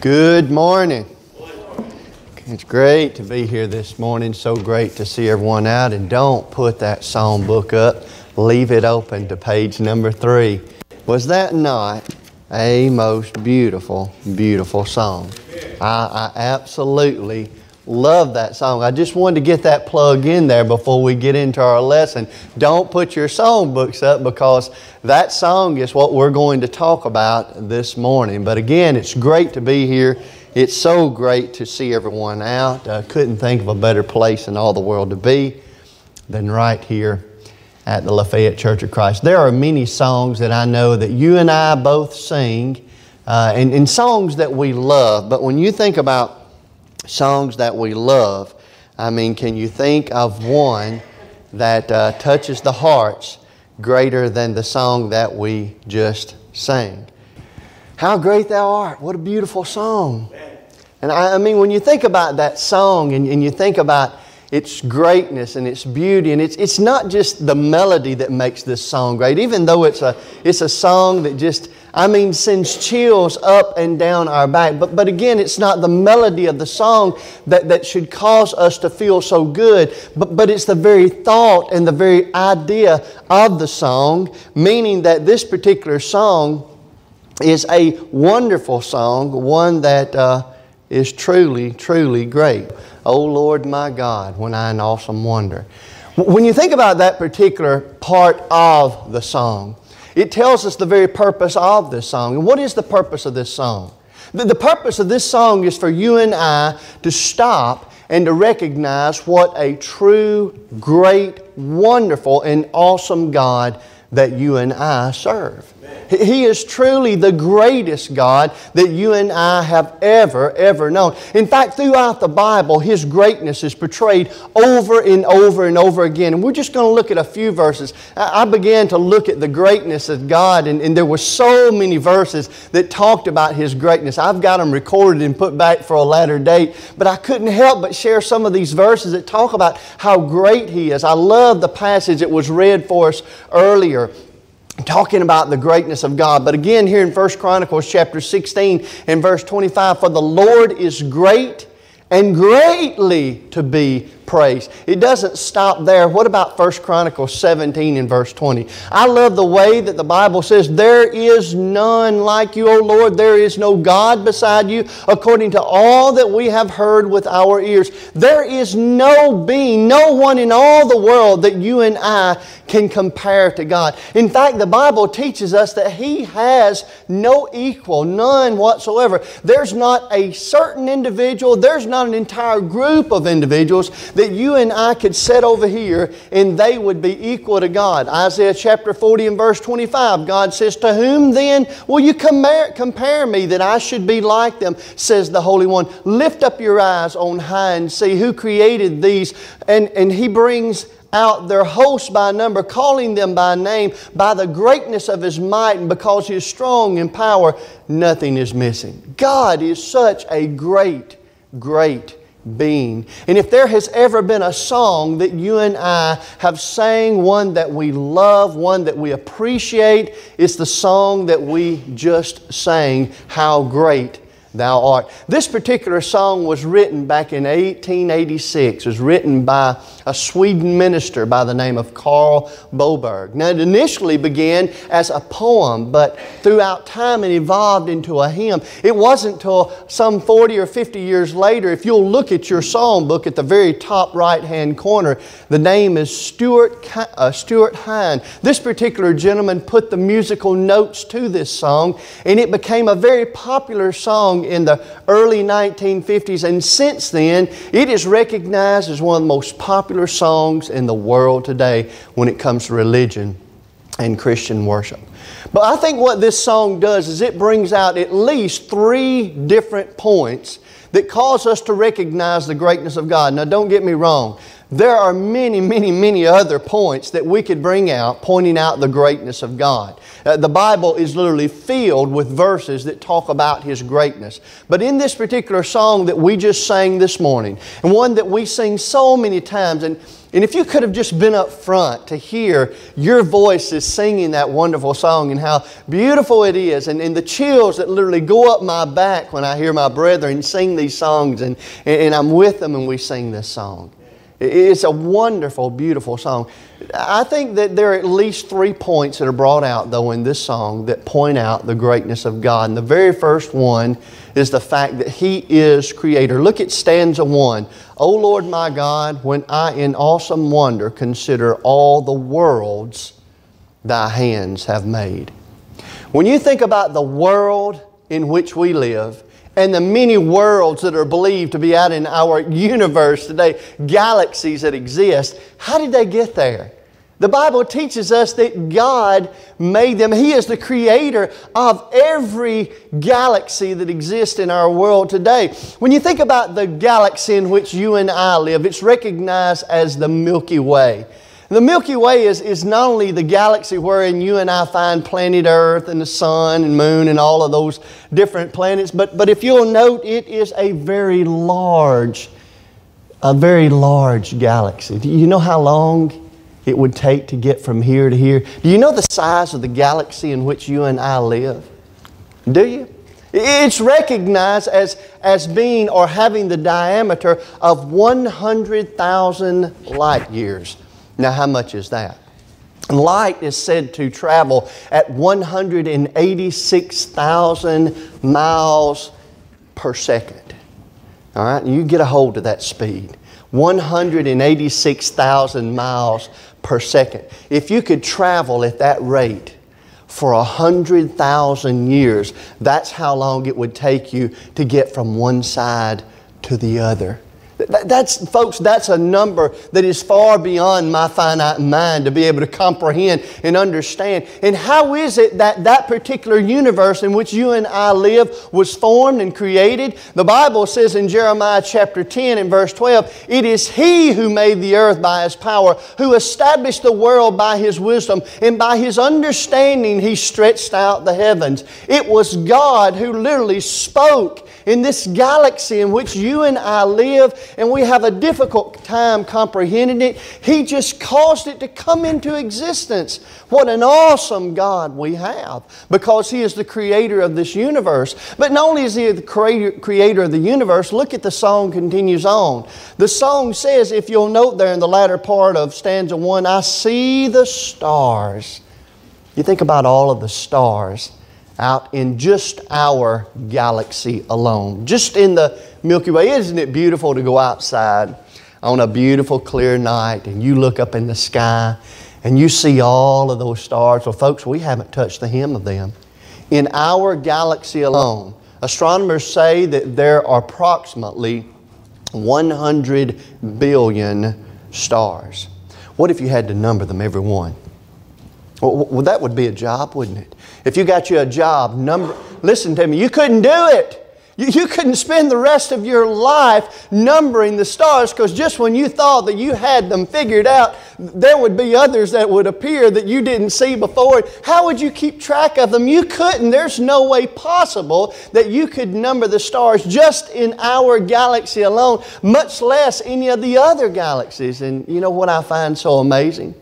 Good morning. It's great to be here this morning. So great to see everyone out. And don't put that song book up. Leave it open to page number three. Was that not a most beautiful, beautiful song? I, I absolutely love that song. I just wanted to get that plug in there before we get into our lesson. Don't put your song books up because that song is what we're going to talk about this morning. But again, it's great to be here. It's so great to see everyone out. I couldn't think of a better place in all the world to be than right here at the Lafayette Church of Christ. There are many songs that I know that you and I both sing, uh, and, and songs that we love. But when you think about songs that we love. I mean, can you think of one that uh, touches the hearts greater than the song that we just sang? How great thou art. What a beautiful song. And I, I mean, when you think about that song and, and you think about its greatness and its beauty. And it's, it's not just the melody that makes this song great, even though it's a, it's a song that just I mean, sends chills up and down our back. But, but again, it's not the melody of the song that, that should cause us to feel so good, but, but it's the very thought and the very idea of the song, meaning that this particular song is a wonderful song, one that uh, is truly, truly great. Oh Lord my God, when I an awesome wonder. When you think about that particular part of the song, it tells us the very purpose of this song. And what is the purpose of this song? The, the purpose of this song is for you and I to stop and to recognize what a true, great, wonderful, and awesome God that you and I serve. He is truly the greatest God that you and I have ever, ever known. In fact, throughout the Bible, His greatness is portrayed over and over and over again. And we're just going to look at a few verses. I began to look at the greatness of God, and, and there were so many verses that talked about His greatness. I've got them recorded and put back for a later date, but I couldn't help but share some of these verses that talk about how great He is. I love the passage that was read for us earlier talking about the greatness of God. But again, here in 1 Chronicles chapter 16 and verse 25, for the Lord is great and greatly to be praise. It doesn't stop there. What about 1 Chronicles 17 and verse 20? I love the way that the Bible says, There is none like you, O Lord. There is no God beside you, according to all that we have heard with our ears. There is no being, no one in all the world that you and I can compare to God. In fact, the Bible teaches us that He has no equal, none whatsoever. There's not a certain individual, there's not an entire group of individuals that you and I could sit over here and they would be equal to God. Isaiah chapter 40 and verse 25, God says, To whom then will you compare, compare me that I should be like them, says the Holy One. Lift up your eyes on high and see who created these. And, and He brings out their hosts by number, calling them by name, by the greatness of His might, and because He is strong in power, nothing is missing. God is such a great, great being. And if there has ever been a song that you and I have sang, one that we love, one that we appreciate, it's the song that we just sang, How Great Thou art. This particular song was written back in 1886. It was written by a Sweden minister by the name of Carl Boberg. Now, it initially began as a poem, but throughout time it evolved into a hymn. It wasn't until some 40 or 50 years later, if you'll look at your song book at the very top right hand corner, the name is Stuart, uh, Stuart Hine. This particular gentleman put the musical notes to this song, and it became a very popular song in the early 1950s, and since then, it is recognized as one of the most popular songs in the world today when it comes to religion and Christian worship. But I think what this song does is it brings out at least three different points that cause us to recognize the greatness of God. Now, don't get me wrong. There are many, many, many other points that we could bring out pointing out the greatness of God. Uh, the Bible is literally filled with verses that talk about His greatness. But in this particular song that we just sang this morning, and one that we sing so many times, and and if you could have just been up front to hear your voices singing that wonderful song and how beautiful it is, and, and the chills that literally go up my back when I hear my brethren sing these songs, and, and I'm with them and we sing this song. It's a wonderful, beautiful song. I think that there are at least three points that are brought out, though, in this song that point out the greatness of God. And the very first one is the fact that He is Creator. Look at stanza one. O Lord my God, when I in awesome wonder consider all the worlds thy hands have made. When you think about the world in which we live, and the many worlds that are believed to be out in our universe today, galaxies that exist, how did they get there? The Bible teaches us that God made them. He is the creator of every galaxy that exists in our world today. When you think about the galaxy in which you and I live, it's recognized as the Milky Way. The Milky Way is, is not only the galaxy wherein you and I find planet Earth and the sun and moon and all of those different planets, but, but if you'll note, it is a very large, a very large galaxy. Do you know how long it would take to get from here to here? Do you know the size of the galaxy in which you and I live? Do you? It's recognized as, as being or having the diameter of 100,000 light years. Now, how much is that? Light is said to travel at 186,000 miles per second. All right, you get a hold of that speed. 186,000 miles per second. If you could travel at that rate for 100,000 years, that's how long it would take you to get from one side to the other. That's, folks, that's a number that is far beyond my finite mind to be able to comprehend and understand. And how is it that that particular universe in which you and I live was formed and created? The Bible says in Jeremiah chapter 10 and verse 12, It is He who made the earth by His power, who established the world by His wisdom, and by His understanding He stretched out the heavens. It was God who literally spoke in this galaxy in which you and I live, and we have a difficult time comprehending it. He just caused it to come into existence. What an awesome God we have because He is the creator of this universe. But not only is He the creator, creator of the universe, look at the song continues on. The song says, if you'll note there in the latter part of stanza one, I see the stars. You think about all of the stars out in just our galaxy alone, just in the Milky Way. Isn't it beautiful to go outside on a beautiful, clear night and you look up in the sky and you see all of those stars? Well, folks, we haven't touched the hem of them. In our galaxy alone, astronomers say that there are approximately 100 billion stars. What if you had to number them, every one? Well, that would be a job, wouldn't it? If you got you a job, number, listen to me, you couldn't do it. You, you couldn't spend the rest of your life numbering the stars because just when you thought that you had them figured out, there would be others that would appear that you didn't see before. How would you keep track of them? You couldn't. There's no way possible that you could number the stars just in our galaxy alone, much less any of the other galaxies. And you know what I find so amazing?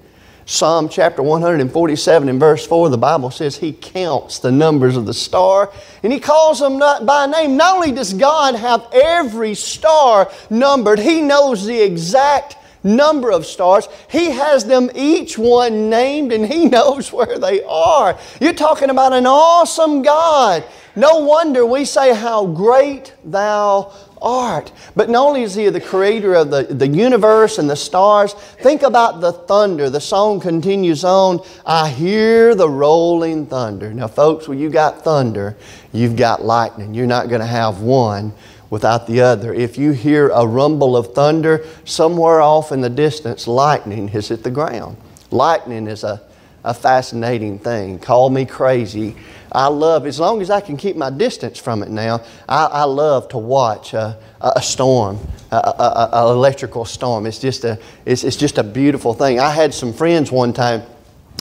Psalm chapter 147 and verse 4, the Bible says He counts the numbers of the star and He calls them by name. Not only does God have every star numbered, He knows the exact number of stars. He has them each one named and He knows where they are. You're talking about an awesome God. No wonder we say, How great Thou art. But not only is He the creator of the, the universe and the stars, think about the thunder. The song continues on I hear the rolling thunder. Now, folks, when you got thunder, you've got lightning. You're not going to have one without the other. If you hear a rumble of thunder, somewhere off in the distance, lightning has hit the ground. Lightning is a, a fascinating thing. Call me crazy, I love, as long as I can keep my distance from it now, I, I love to watch a, a storm, an electrical storm. It's just, a, it's, it's just a beautiful thing. I had some friends one time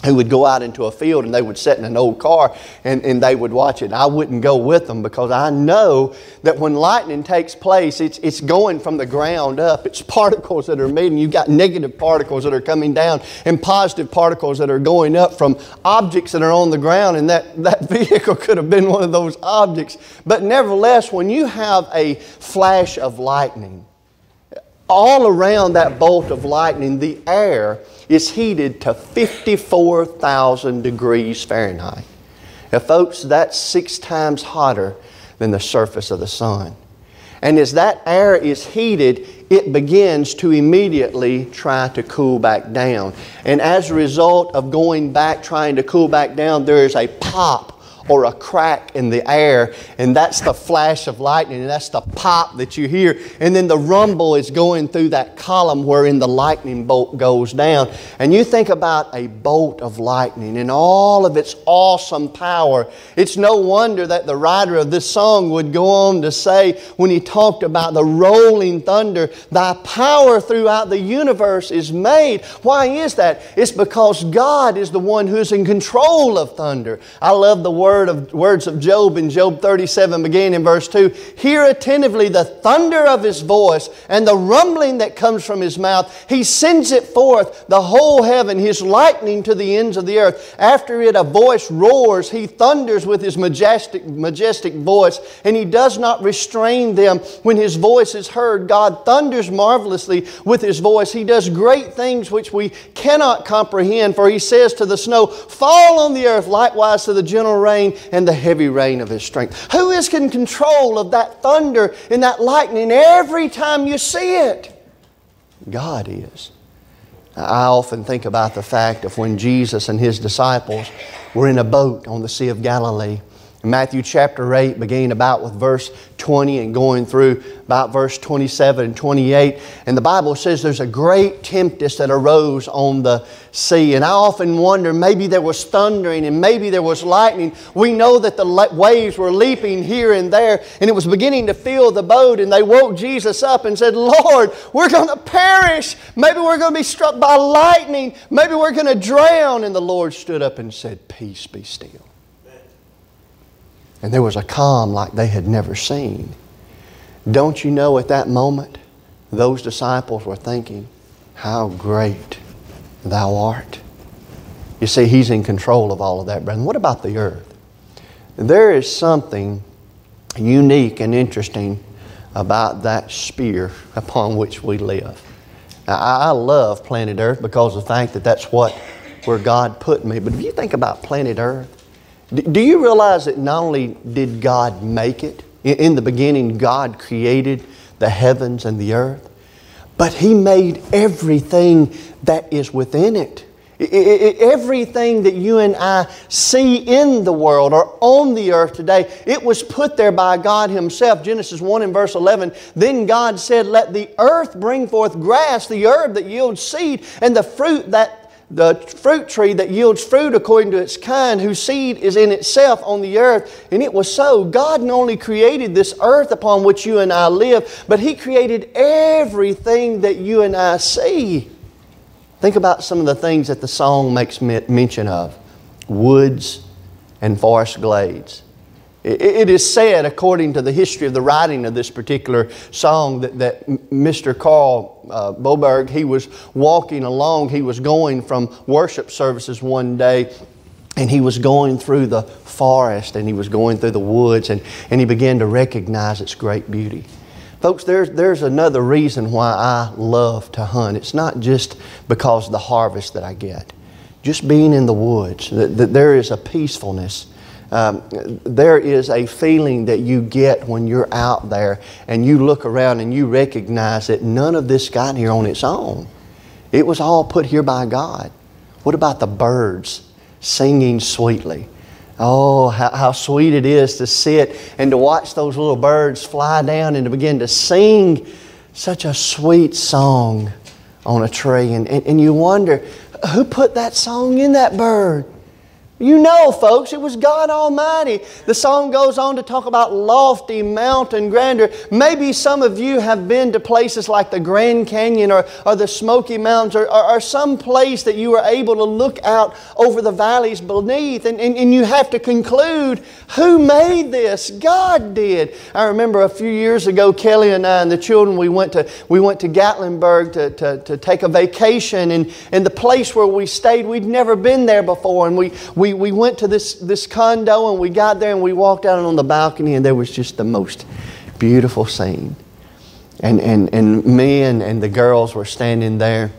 who would go out into a field and they would sit in an old car and, and they would watch it. I wouldn't go with them because I know that when lightning takes place, it's, it's going from the ground up. It's particles that are meeting. You've got negative particles that are coming down and positive particles that are going up from objects that are on the ground. And that, that vehicle could have been one of those objects. But nevertheless, when you have a flash of lightning, all around that bolt of lightning, the air is heated to 54,000 degrees Fahrenheit. Now, folks, that's six times hotter than the surface of the sun. And as that air is heated, it begins to immediately try to cool back down. And as a result of going back, trying to cool back down, there is a pop or a crack in the air, and that's the flash of lightning, and that's the pop that you hear. And then the rumble is going through that column wherein the lightning bolt goes down. And you think about a bolt of lightning and all of its awesome power. It's no wonder that the writer of this song would go on to say, when he talked about the rolling thunder, thy power throughout the universe is made. Why is that? It's because God is the one who is in control of thunder. I love the word word of, words of Job in Job 37, beginning in verse 2 Hear attentively the thunder of his voice and the rumbling that comes from his mouth. He sends it forth, the whole heaven, his lightning to the ends of the earth. After it, a voice roars. He thunders with his majestic, majestic voice, and he does not restrain them when his voice is heard. God thunders marvelously with his voice. He does great things which we cannot comprehend, for he says to the snow, Fall on the earth, likewise to the gentle rain rain and the heavy rain of His strength. Who is in control of that thunder and that lightning every time you see it? God is. I often think about the fact of when Jesus and His disciples were in a boat on the Sea of Galilee Matthew chapter 8, beginning about with verse 20 and going through about verse 27 and 28. And the Bible says there's a great tempest that arose on the sea. And I often wonder maybe there was thundering and maybe there was lightning. We know that the waves were leaping here and there and it was beginning to fill the boat. And they woke Jesus up and said, Lord, we're going to perish. Maybe we're going to be struck by lightning. Maybe we're going to drown. And the Lord stood up and said, Peace be still. And there was a calm like they had never seen. Don't you know at that moment, those disciples were thinking, How great thou art. You see, He's in control of all of that, brethren. What about the earth? There is something unique and interesting about that sphere upon which we live. Now, I love planet Earth because of the fact that that's what where God put me. But if you think about planet Earth, do you realize that not only did God make it, in the beginning, God created the heavens and the earth, but He made everything that is within it. Everything that you and I see in the world or on the earth today, it was put there by God Himself. Genesis 1 and verse 11. Then God said, Let the earth bring forth grass, the herb that yields seed, and the fruit that the fruit tree that yields fruit according to its kind, whose seed is in itself on the earth. And it was so. God not only created this earth upon which you and I live, but He created everything that you and I see. Think about some of the things that the song makes mention of woods and forest glades. It is said, according to the history of the writing of this particular song, that, that Mr. Carl uh, Boberg, he was walking along, he was going from worship services one day, and he was going through the forest and he was going through the woods, and, and he began to recognize its great beauty. Folks, there's, there's another reason why I love to hunt. It's not just because of the harvest that I get, just being in the woods, that, that there is a peacefulness um, there is a feeling that you get when you're out there and you look around and you recognize that none of this got here on its own. It was all put here by God. What about the birds singing sweetly? Oh, how, how, sweet it is to sit and to watch those little birds fly down and to begin to sing such a sweet song on a tree. And, and, and you wonder, who put that song in that bird? You know, folks, it was God Almighty. The song goes on to talk about lofty mountain grandeur. Maybe some of you have been to places like the Grand Canyon or, or the Smoky Mountains or, or, or some place that you were able to look out over the valleys beneath. And, and, and you have to conclude who made this? God did. I remember a few years ago, Kelly and I and the children, we went to, we went to Gatlinburg to, to, to take a vacation. And, and the place where we stayed, we'd never been there before. And we, we we, we went to this, this condo and we got there and we walked out on the balcony and there was just the most beautiful scene. And, and, and me and, and the girls were standing there.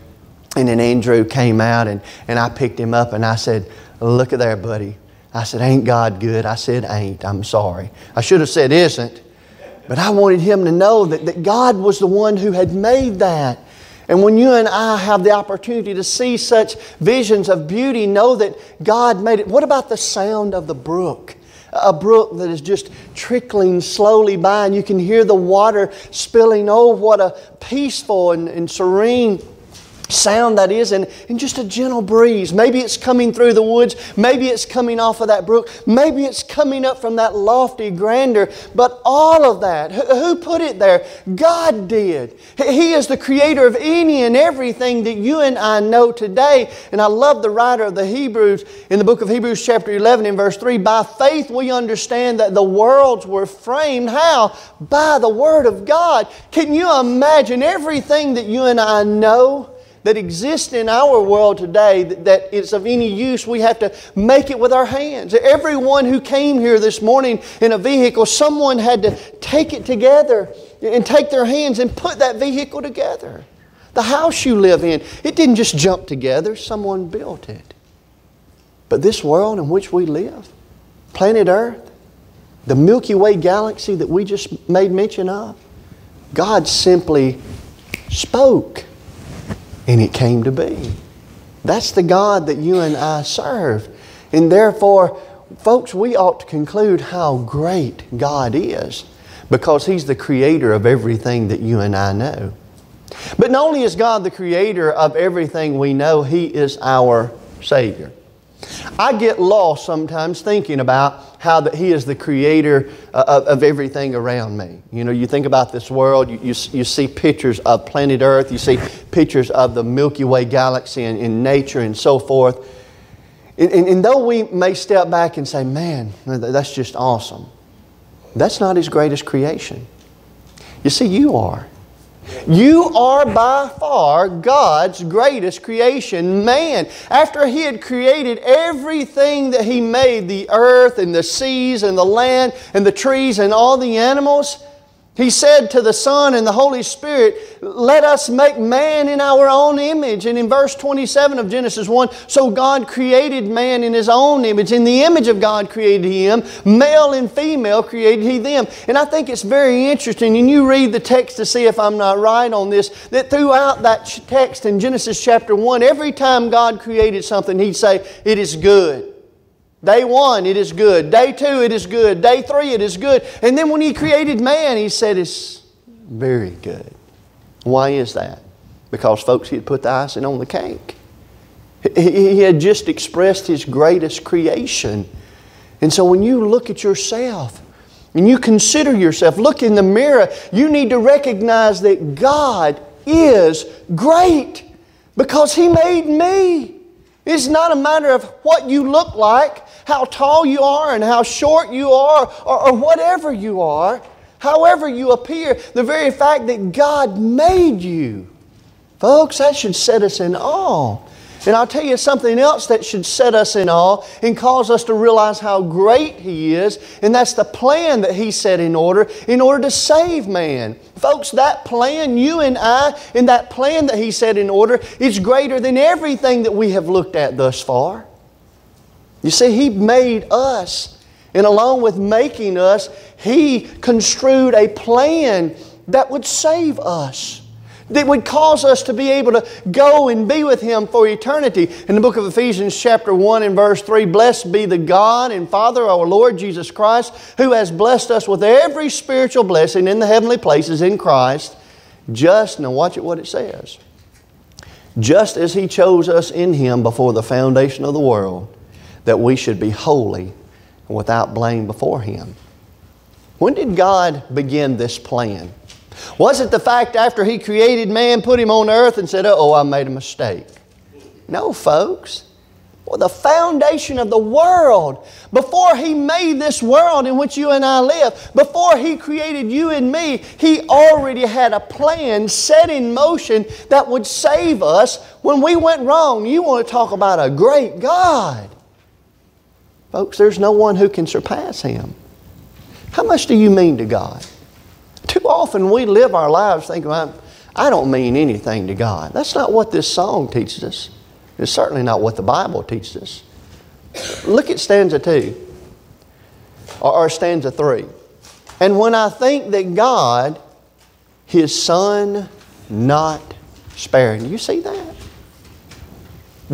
And then Andrew came out and, and I picked him up and I said, Look at there, buddy. I said, Ain't God good? I said, Ain't. I'm sorry. I should have said, Isn't. But I wanted him to know that, that God was the one who had made that. And when you and I have the opportunity to see such visions of beauty, know that God made it. What about the sound of the brook? A brook that is just trickling slowly by, and you can hear the water spilling. Oh, what a peaceful and, and serene sound that is and, and just a gentle breeze. Maybe it's coming through the woods. Maybe it's coming off of that brook. Maybe it's coming up from that lofty grandeur. But all of that, who put it there? God did. He is the creator of any and everything that you and I know today. And I love the writer of the Hebrews in the book of Hebrews, chapter 11, in verse 3. By faith we understand that the worlds were framed. How? By the Word of God. Can you imagine everything that you and I know? That exists in our world today that, that is of any use, we have to make it with our hands. Everyone who came here this morning in a vehicle, someone had to take it together and take their hands and put that vehicle together. The house you live in, it didn't just jump together, someone built it. But this world in which we live, planet Earth, the Milky Way galaxy that we just made mention of, God simply spoke and it came to be. That's the God that you and I serve. And therefore, folks, we ought to conclude how great God is because He's the creator of everything that you and I know. But not only is God the creator of everything we know, He is our Savior. I get lost sometimes thinking about how that He is the creator uh, of, of, everything around me. You know, you think about this world, you, you, you, see pictures of planet Earth, you see pictures of the Milky Way galaxy and in nature and so forth. And, and, and though we may step back and say, man, that's just awesome, that's not His greatest creation. You see, you are. You are by far God's greatest creation. Man, after He had created everything that He made the earth and the seas and the land and the trees and all the animals he said to the Son and the Holy Spirit, Let us make man in our own image. And in verse 27 of Genesis 1, so God created man in his own image. In the image of God created him, male and female created he them. And I think it's very interesting, and you read the text to see if I'm not right on this, that throughout that text in Genesis chapter 1, every time God created something, he'd say, It is good. Day one, it is good. Day two, it is good. Day three, it is good. And then when He created man, He said it's very good. Why is that? Because, folks, He had put the icing on the cake. He had just expressed His greatest creation. And so when you look at yourself and you consider yourself, look in the mirror, you need to recognize that God is great because He made me. It's not a matter of what you look like, how tall you are, and how short you are, or, or whatever you are, however you appear. The very fact that God made you. Folks, that should set us in awe. And I'll tell you something else that should set us in awe and cause us to realize how great He is, and that's the plan that He set in order in order to save man. Folks, that plan, you and I, and that plan that He set in order is greater than everything that we have looked at thus far. You see, He made us, and along with making us, He construed a plan that would save us that would cause us to be able to go and be with Him for eternity. In the book of Ephesians, chapter 1 and verse 3, Blessed be the God and Father our Lord Jesus Christ, who has blessed us with every spiritual blessing in the heavenly places in Christ, just, now watch it what it says, just as He chose us in Him before the foundation of the world that we should be holy and without blame before Him. When did God begin this plan? Was it the fact after He created man, put him on earth, and said, Oh, I made a mistake? No, folks. Well, the foundation of the world, before He made this world in which you and I live, before He created you and me, He already had a plan set in motion that would save us when we went wrong. You want to talk about a great God. Folks, there's no one who can surpass Him. How much do you mean to God? Too often we live our lives thinking, I don't mean anything to God. That's not what this song teaches us. It's certainly not what the Bible teaches us. Look at stanza 2 or, or stanza 3. And when I think that God, His Son, not sparing. You see that?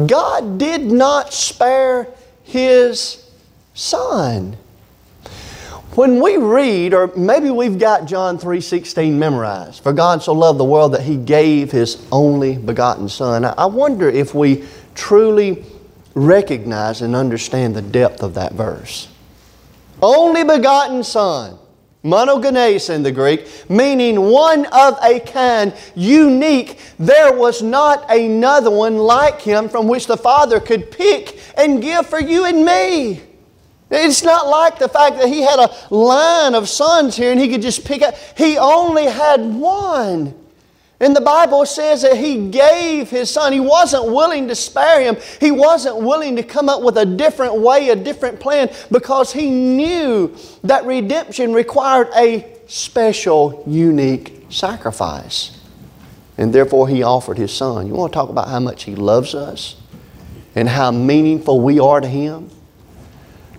God did not spare His Son. When we read, or maybe we've got John 3.16 memorized, for God so loved the world that He gave His only begotten Son. I wonder if we truly recognize and understand the depth of that verse. Only begotten Son, monogenes in the Greek, meaning one of a kind, unique. There was not another one like Him from which the Father could pick and give for you and me. It's not like the fact that he had a line of sons here and he could just pick up. He only had one. And the Bible says that he gave his son. He wasn't willing to spare him. He wasn't willing to come up with a different way, a different plan, because he knew that redemption required a special, unique sacrifice. And therefore, he offered his son. You want to talk about how much he loves us and how meaningful we are to him?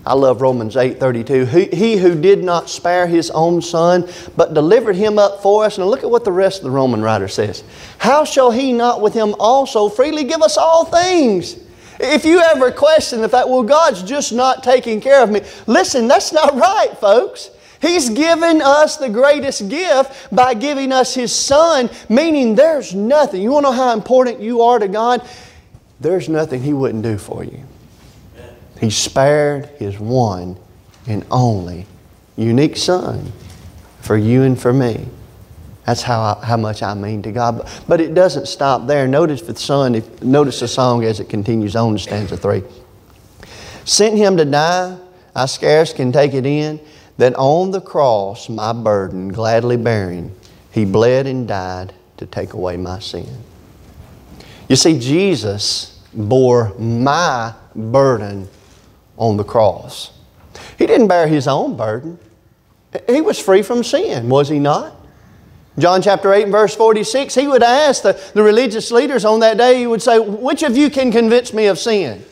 I love Romans 8:32. He, he who did not spare his own son, but delivered him up for us. Now look at what the rest of the Roman writer says. How shall he not with him also freely give us all things? If you ever question the fact, well, God's just not taking care of me, listen, that's not right, folks. He's given us the greatest gift by giving us His Son, meaning there's nothing. You want to know how important you are to God? There's nothing He wouldn't do for you. He spared His one and only unique Son for you and for me. That's how, I, how much I mean to God. But, but it doesn't stop there. Notice the Son, if, notice the song as it continues on to stanza 3. Sent Him to die, I scarce can take it in, that on the cross, my burden gladly bearing, He bled and died to take away my sin. You see, Jesus bore my burden on the cross. He didn't bear his own burden. He was free from sin, was he not? John chapter 8 and verse 46, he would ask the, the religious leaders on that day, he would say, Which of you can convince me of sin?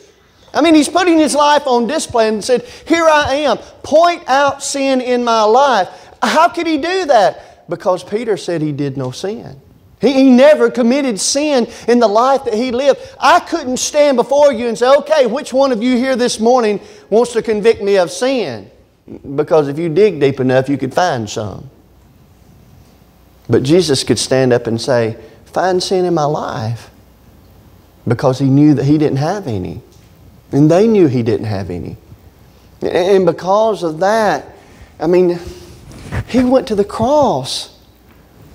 I mean, he's putting his life on display and said, Here I am. Point out sin in my life. How could he do that? Because Peter said he did no sin. He, he never committed sin in the life that he lived. I couldn't stand before you and say, okay, which one of you here this morning wants to convict me of sin? Because if you dig deep enough, you could find some. But Jesus could stand up and say, find sin in my life. Because he knew that he didn't have any. And they knew he didn't have any. And because of that, I mean, he went to the cross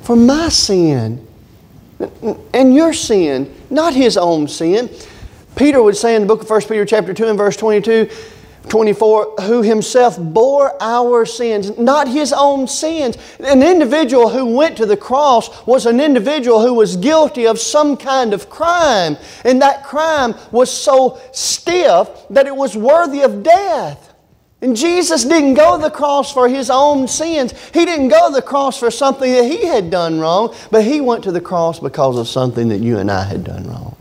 for my sin and your sin, not his own sin. Peter would say in the book of 1 Peter chapter 2 and verse 22, 24, who himself bore our sins, not his own sins. An individual who went to the cross was an individual who was guilty of some kind of crime. And that crime was so stiff that it was worthy of death. And Jesus didn't go to the cross for his own sins. He didn't go to the cross for something that he had done wrong, but he went to the cross because of something that you and I had done wrong.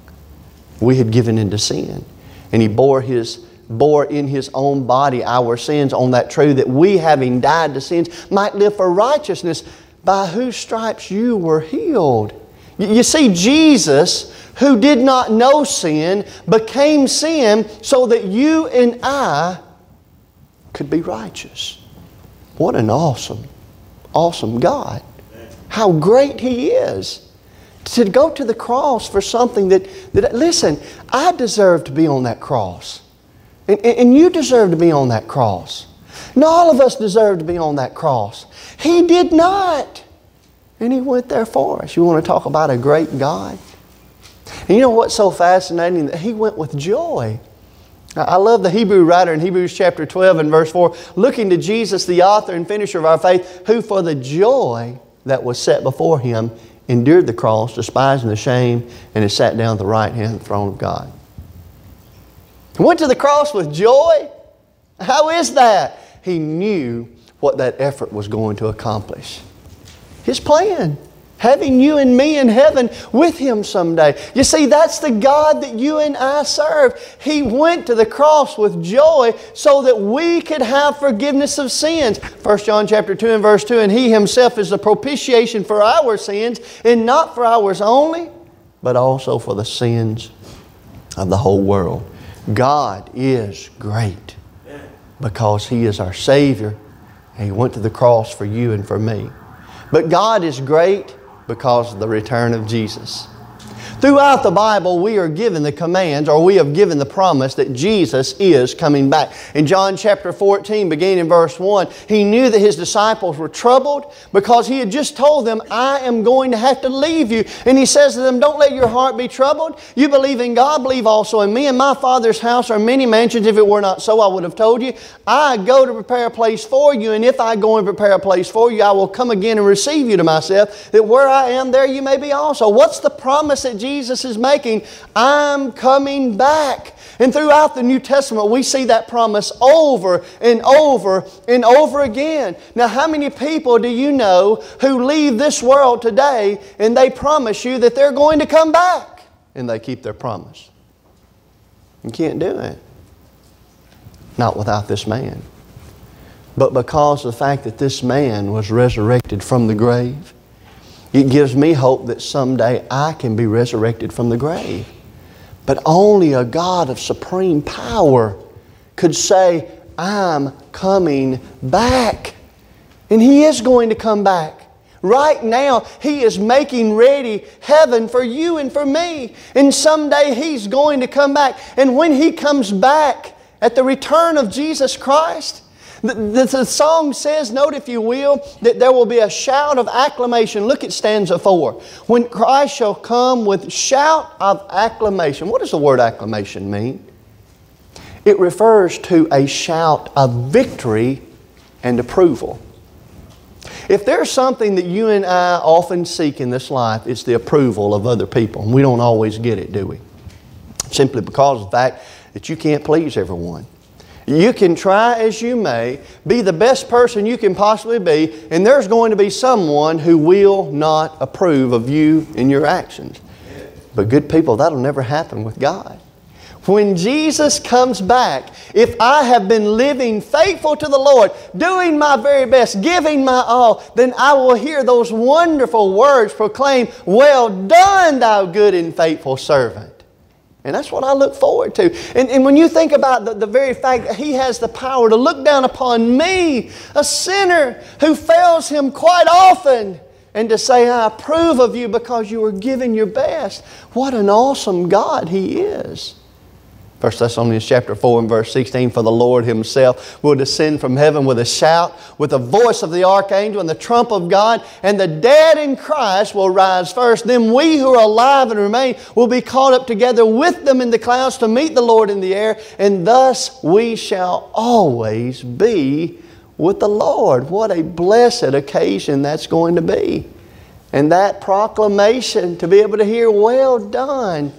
We had given into sin. And he bore his bore in his own body our sins on that tree that we having died to sins might live for righteousness by whose stripes you were healed. You see, Jesus, who did not know sin, became sin so that you and I could be righteous. What an awesome, awesome God. How great He is. To go to the cross for something that, that listen, I deserve to be on that cross. And, and you deserve to be on that cross. And all of us deserve to be on that cross. He did not. And He went there for us. You want to talk about a great God? And you know what's so fascinating? That He went with joy. I love the Hebrew writer in Hebrews chapter 12 and verse 4 looking to Jesus, the author and finisher of our faith, who for the joy that was set before him endured the cross, despising the shame, and is sat down at the right hand of the throne of God. He went to the cross with joy. How is that? He knew what that effort was going to accomplish. His plan having you and me in heaven with Him someday. You see, that's the God that you and I serve. He went to the cross with joy so that we could have forgiveness of sins. 1 John chapter 2 and verse 2, and He Himself is the propitiation for our sins, and not for ours only, but also for the sins of the whole world. God is great because He is our Savior, and He went to the cross for you and for me. But God is great because of the return of Jesus. Throughout the Bible, we are given the commands or we have given the promise that Jesus is coming back. In John chapter 14, beginning in verse 1, he knew that his disciples were troubled because he had just told them, I am going to have to leave you. And he says to them, Don't let your heart be troubled. You believe in God, believe also in me. In my Father's house are many mansions. If it were not so, I would have told you. I go to prepare a place for you, and if I go and prepare a place for you, I will come again and receive you to myself, that where I am, there you may be also. What's the promise that Jesus Jesus is making, I'm coming back. And throughout the New Testament, we see that promise over and over and over again. Now, how many people do you know who leave this world today and they promise you that they're going to come back and they keep their promise? You can't do it. Not without this man. But because of the fact that this man was resurrected from the grave, it gives me hope that someday I can be resurrected from the grave. But only a God of supreme power could say, I'm coming back. And He is going to come back. Right now, He is making ready heaven for you and for me. And someday He's going to come back. And when He comes back at the return of Jesus Christ, the, the, the, song says, note if you will, that there will be a shout of acclamation. Look at stanza 4. When Christ shall come with shout of acclamation. What does the word acclamation mean? It refers to a shout of victory and approval. If there's something that you and I often seek in this life, it's the approval of other people. And we don't always get it, do we? Simply because of the fact that you can't please everyone. You can try as you may, be the best person you can possibly be, and there's going to be someone who will not approve of you and your actions. But good people, that'll never happen with God. When Jesus comes back, if I have been living faithful to the Lord, doing my very best, giving my all, then I will hear those wonderful words proclaim, Well done, thou good and faithful servant. And that's what I look forward to. And, and when you think about the, the very fact that He has the power to look down upon me, a sinner who fails Him quite often, and to say, I approve of you because you are giving your best, what an awesome God He is. 1 Thessalonians chapter 4 and verse 16, For the Lord Himself will descend from heaven with a shout, with the voice of the archangel and the trump of God, and the dead in Christ will rise first. Then we who are alive and remain will be caught up together with them in the clouds to meet the Lord in the air, and thus we shall always be with the Lord. What a blessed occasion that's going to be. And that proclamation to be able to hear, Well done,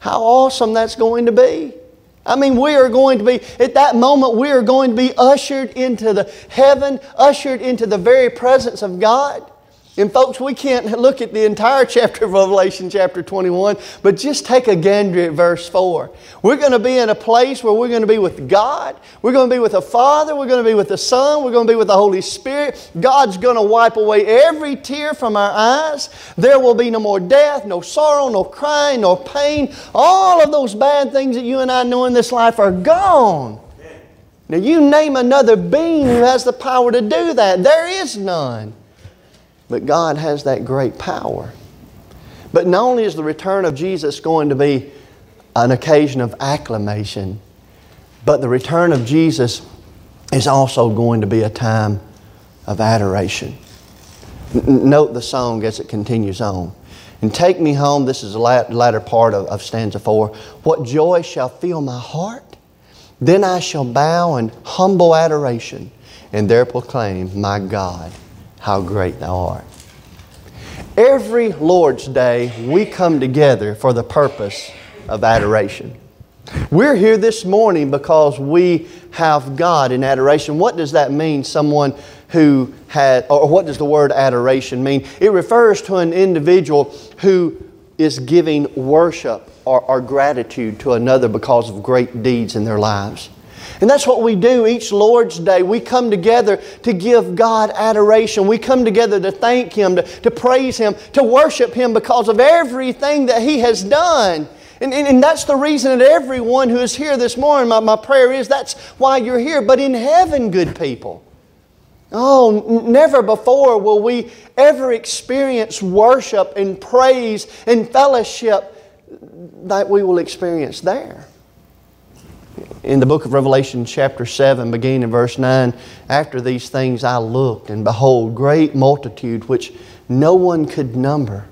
how awesome that's going to be. I mean, we are going to be, at that moment, we are going to be ushered into the heaven, ushered into the very presence of God. And folks, we can't look at the entire chapter of Revelation, chapter 21, but just take a gander at verse 4. We're going to be in a place where we're going to be with God. We're going to be with the Father. We're going to be with the Son. We're going to be with the Holy Spirit. God's going to wipe away every tear from our eyes. There will be no more death, no sorrow, no crying, no pain. All of those bad things that you and I know in this life are gone. Now, you name another being who has the power to do that. There is none. But God has that great power. But not only is the return of Jesus going to be an occasion of acclamation, But the return of Jesus is also going to be a time of adoration. N- note the song as it continues on. And take me home, this is the latter part of, of stanza four. What joy shall fill my heart? Then I shall bow in humble adoration and there proclaim, My God, how great thou art. Every Lord's Day, we come together for the purpose of adoration. We're here this morning because we have God in adoration. What does that mean? Someone who had, or what does the word adoration mean? It refers to an individual who is giving worship or, or gratitude to another because of great deeds in their lives. And that's what we do each Lord's Day. We come together to give God adoration. We come together to thank Him, to, to praise Him, to worship Him because of everything that He has done. And, and, and, that's the reason that everyone who is here this morning, my, my prayer is that's why you're here. But in heaven, good people, oh, never before will we ever experience worship and praise and fellowship that we will experience there in the book of Revelation, chapter 7, beginning in verse 9, after these things I looked, and behold, great multitude which no one could number.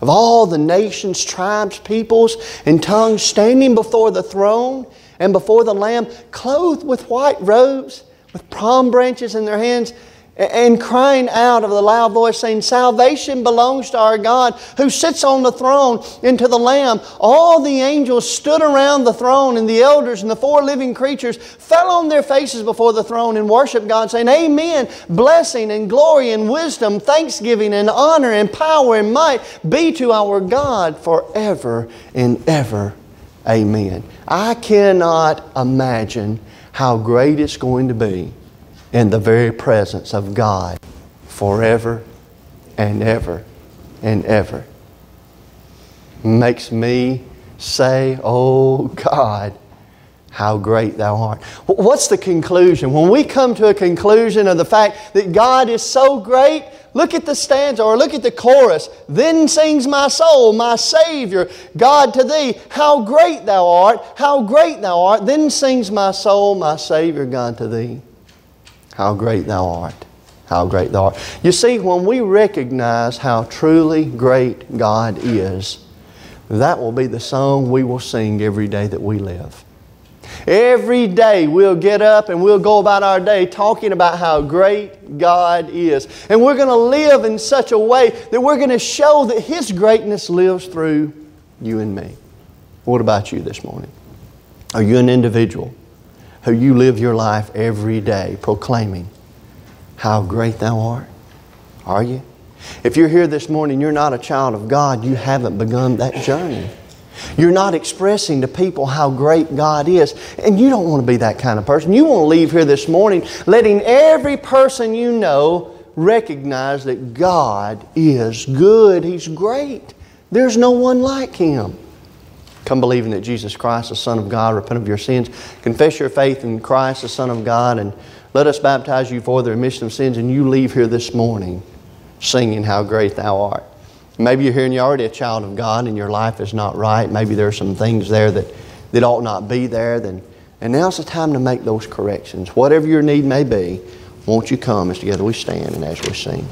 Of all the nations, tribes, peoples, and tongues standing before the throne and before the Lamb, clothed with white robes, with palm branches in their hands, and crying out of a loud voice, saying, Salvation belongs to our God who sits on the throne and to the Lamb. All the angels stood around the throne, and the elders and the four living creatures fell on their faces before the throne and worshiped God, saying, Amen. Blessing and glory and wisdom, thanksgiving and honor and power and might be to our God forever and ever. Amen. I cannot imagine how great it's going to be in the very presence of God forever and ever and ever. Makes me say, Oh God, how great thou art. What's the conclusion? When we come to a conclusion of the fact that God is so great, look at the stanza or look at the chorus. Then sings my soul, my Savior, God to thee, how great thou art, how great thou art. Then sings my soul, my Savior, God to thee. How great thou art. How great thou art. You see, when we recognize how truly great God is, that will be the song we will sing every day that we live. Every day we'll get up and we'll go about our day talking about how great God is. And we're going to live in such a way that we're going to show that His greatness lives through you and me. What about you this morning? Are you an individual who you live your life every day proclaiming how great thou art? Are you? If you're here this morning, you're not a child of God, you haven't begun that journey. You're not expressing to people how great God is. And you don't want to be that kind of person. You want to leave here this morning letting every person you know recognize that God is good. He's great. There's no one like Him. Come believing that Jesus Christ, the Son of God, repent of your sins, confess your faith in Christ, the Son of God, and let us baptize you for the remission of sins, and you leave here this morning singing how great thou art. Maybe you're here and you're already a child of God and your life is not right. Maybe there are some things there that, that ought not be there. Then, and now's the time to make those corrections. Whatever your need may be, won't you come as together we stand and as we sing.